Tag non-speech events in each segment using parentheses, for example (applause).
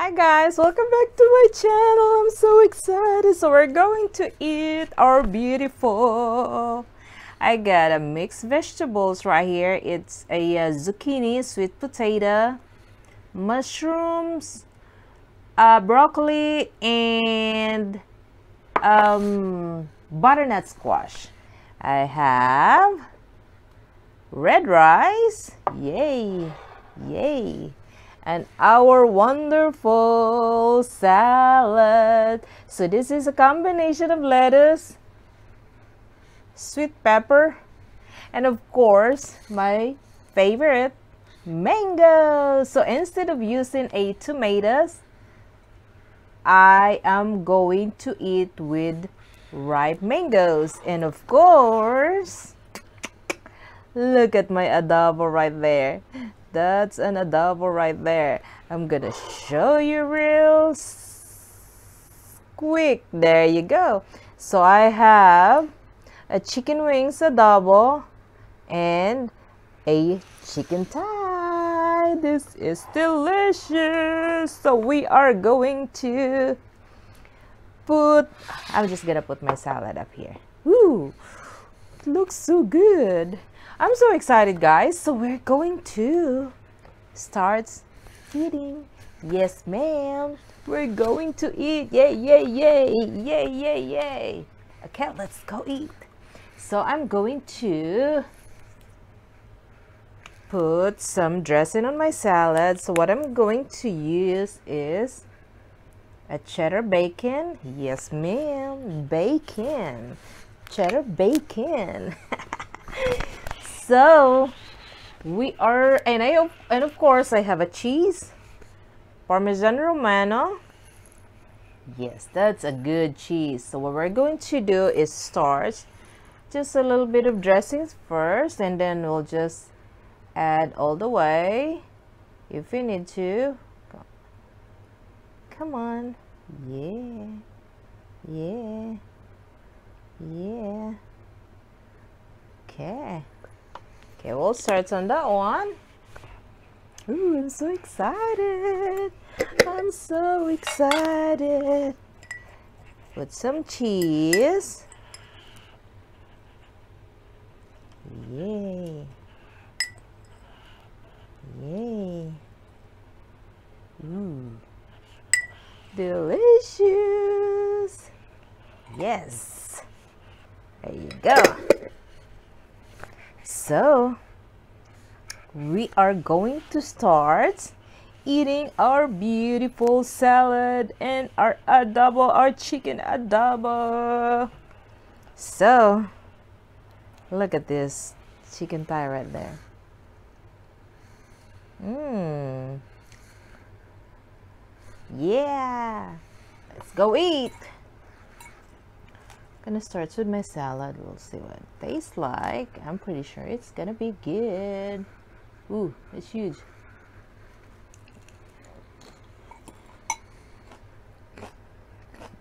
Hi guys, welcome back to my channel. I'm so excited. So we're going to eat our beautiful. I got a mixed vegetables right here. It's a uh, zucchini, sweet potato, mushrooms, uh, broccoli, and um, butternut squash. I have red rice. Yay! Yay! And our wonderful salad. So this is a combination of lettuce, sweet pepper, and of course, my favorite, mango. So instead of using a tomatoes, I am going to eat with ripe mangoes. And of course, look at my adobo right there. That's an adobo right there. I'm gonna show you real quick. There you go. So I have a chicken wings adobo and a chicken thigh. This is delicious. So we are going to put, I'm just gonna put my salad up here. Ooh, looks so good. I'm so excited, guys. So we're going to start eating. Yes, ma'am. We're going to eat. Yay, yay, yay. Yay, yay, yay. Okay, let's go eat. So I'm going to put some dressing on my salad. So what I'm going to use is a cheddar bacon. Yes, ma'am. Bacon. Cheddar bacon. (laughs) so we are and I and of course I have a cheese Parmesan Romano. Yes that's a good cheese. So what we're going to do is start just a little bit of dressings first and then we'll just add all the way. If you need to come on. Yeah yeah yeah Okay. Okay, we'll start on that one. Ooh, I'm so excited. I'm so excited. Put some cheese. Yay. Yay. Ooh. Delicious. Yes. There you go. So, we are going to start eating our beautiful salad and our adobo, our chicken adobo. So, look at this chicken thigh right there. Mmm. Yeah. Let's go eat gonna start with my salad. We'll see what it tastes like. I'm pretty sure it's gonna be good. Ooh it's huge.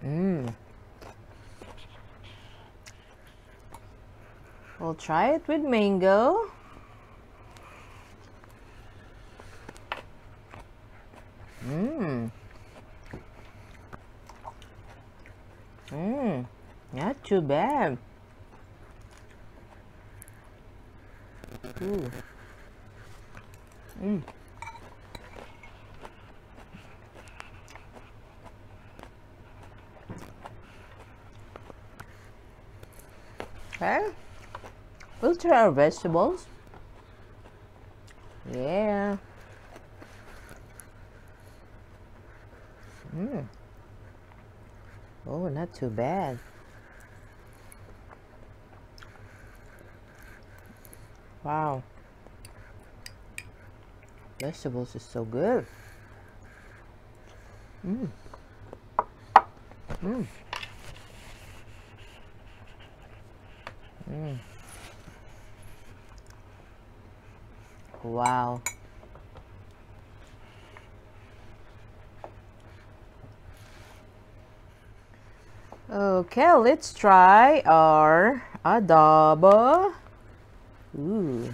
Mmm. We'll try it with mango mmm mmm not too bad. Ooh. Mm. Okay. We'll try our vegetables. Yeah. Mm. Oh, not too bad. Wow. Vegetables is so good. Mmm. Mmm. Mmm. Wow. Okay, let's try our adobo. Ooh.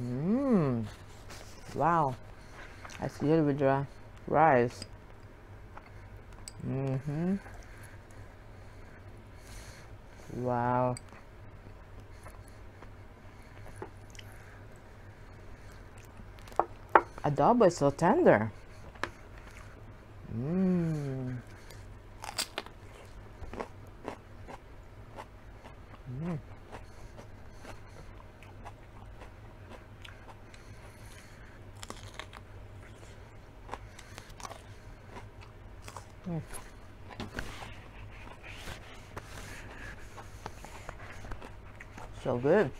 Mmm. Wow. That's good with the rice. Mm-hmm. Wow. Adobo is so tender. Mmm. Mm. So good.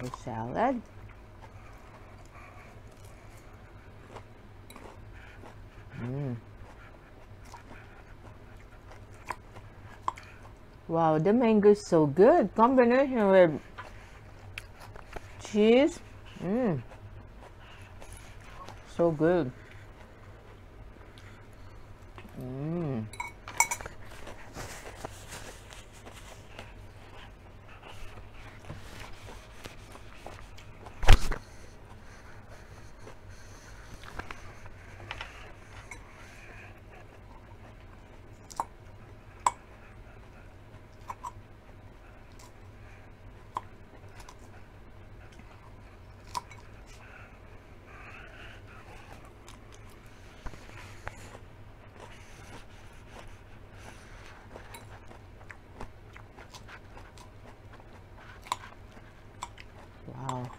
The salad. Mm. Wow, the mango is so good. Combination with cheese. Mmm. So good. Mmm. Wow.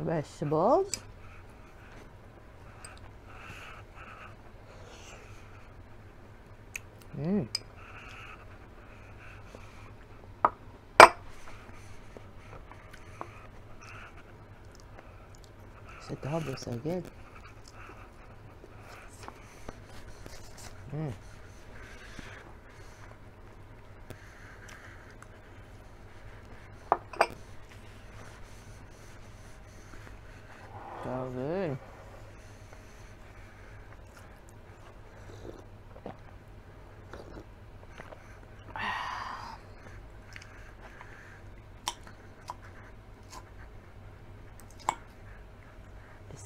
Vegetables. Mm. This adobo is so good. Mm. So good.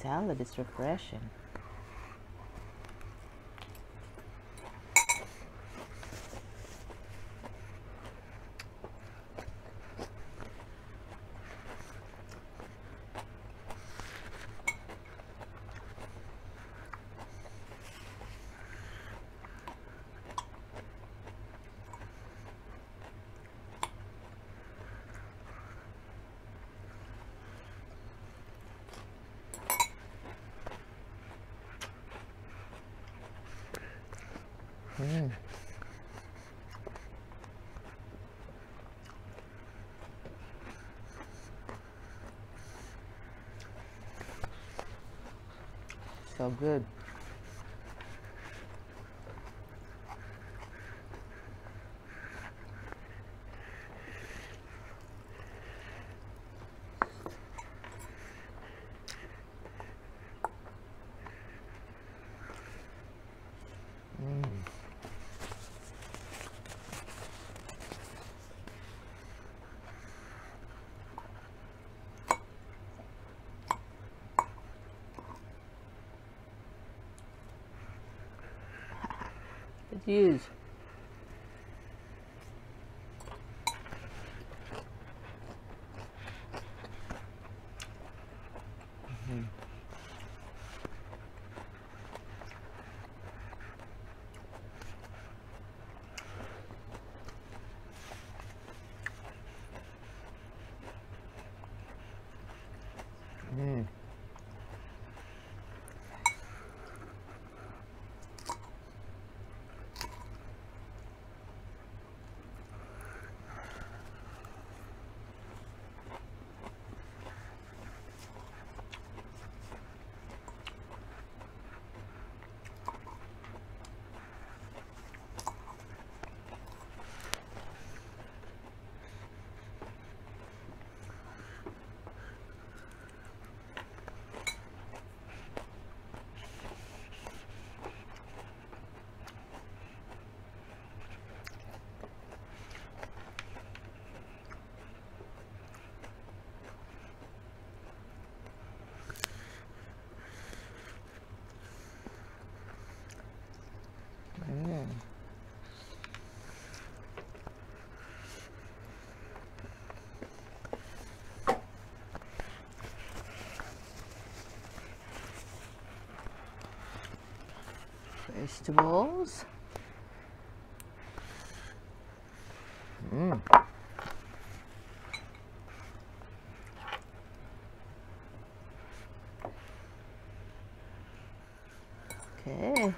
The salad is refreshing. So good. Mm. It's vegetables. Mm. Okay.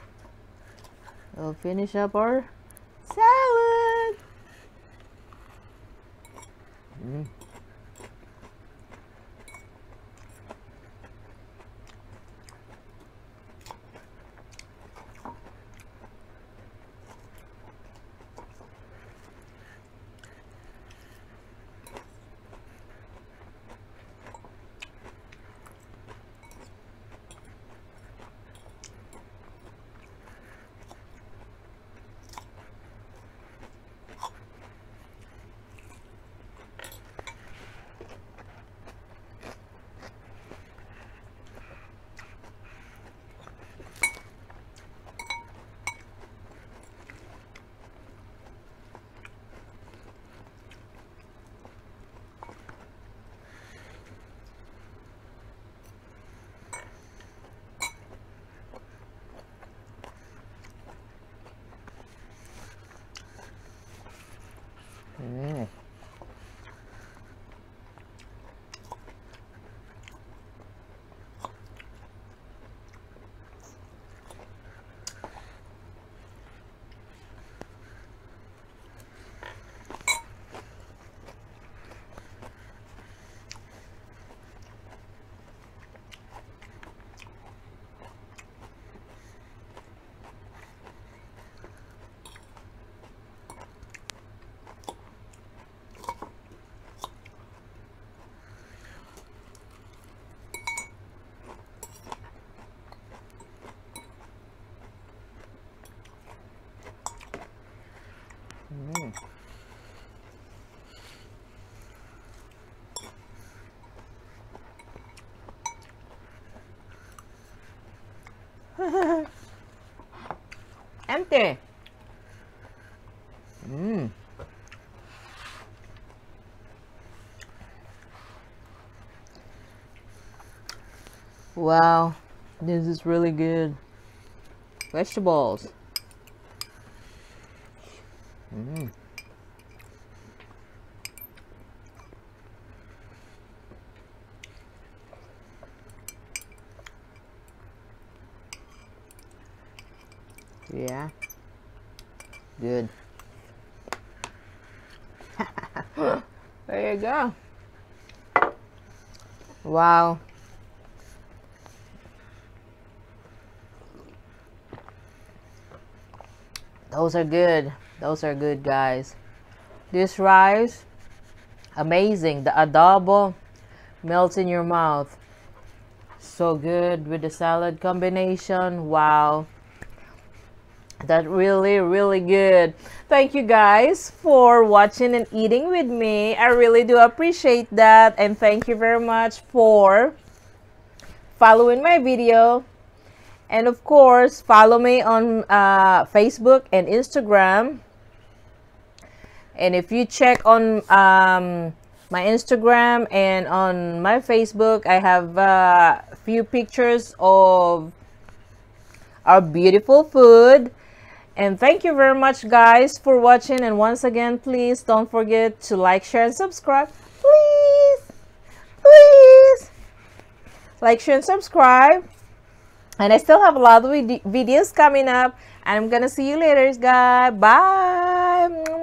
We'll finish up our (laughs) Empty. Mm. Wow, this is really good. Vegetables. Mm. Yeah. Good. (laughs) there you go. Wow. Those are good. Those are good, guys. This rice, amazing. The adobo melts in your mouth. So good with the salad combination. Wow. That really, really good. Thank you guys for watching and eating with me. I really do appreciate that. And thank you very much for following my video. And of course, follow me on uh, Facebook and Instagram. And if you check on um, my Instagram and on my Facebook, I have uh, a few pictures of our beautiful food. And thank you very much, guys, for watching. And once again, please don't forget to like, share, and subscribe. Please, please. Like, share, and subscribe. And I still have a lot of videos coming up. And I'm going to see you later, guys. Bye.